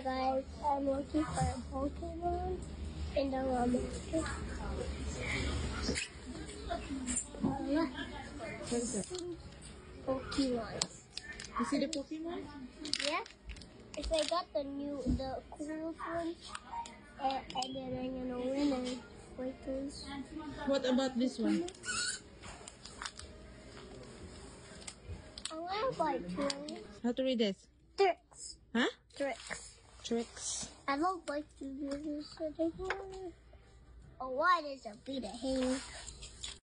Hi guys, I'm looking for a Pokemon in the. What is? Pokemon. You see the Pokemon? Yeah? If I got the new, the cool one, and, and then I'm gonna win and wait this. What about this one? I wanna buy two. How to read this? Tricks. Huh? Tricks. I don't like to do this anymore. Oh, why does it be the hand?